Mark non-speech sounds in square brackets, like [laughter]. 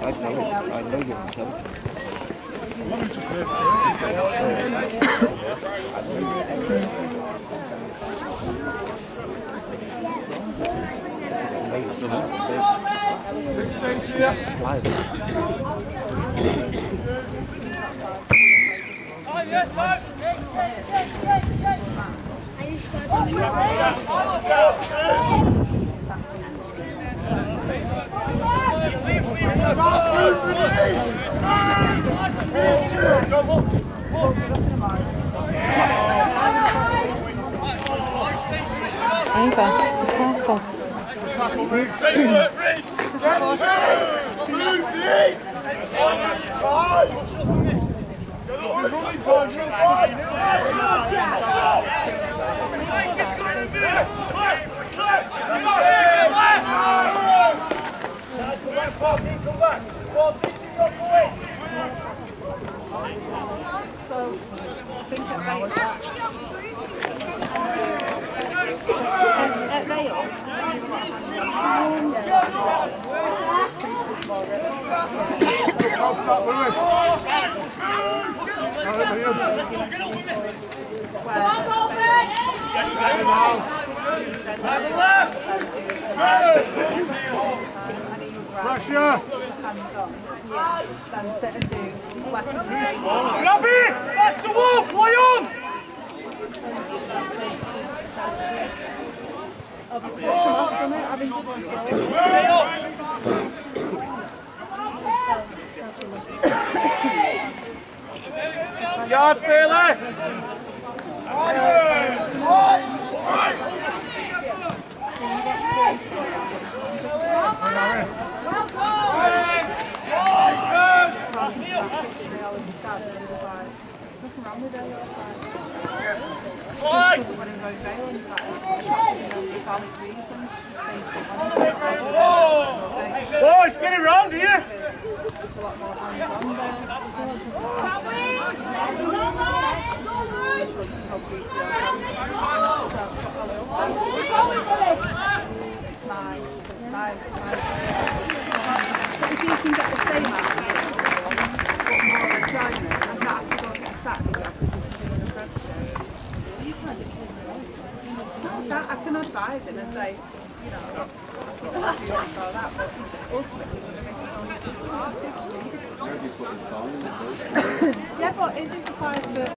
I tell him, I know you're intelligent. Just they made it smart. They just apply that. So, I think at Vale, at, at Vale, Pressure! hands on, then sit and do. Grabby! That's the wall! Play on! Yards, Bailey! Oh, yeah. Boys, if you can get the same out but more enjoyment, and not have to go and get a Saturday job because you can do an apprenticeship, you can I can advise him and say, you know, do this or that, but ultimately you're going to make his own. [laughs] Yeah, but is this applied for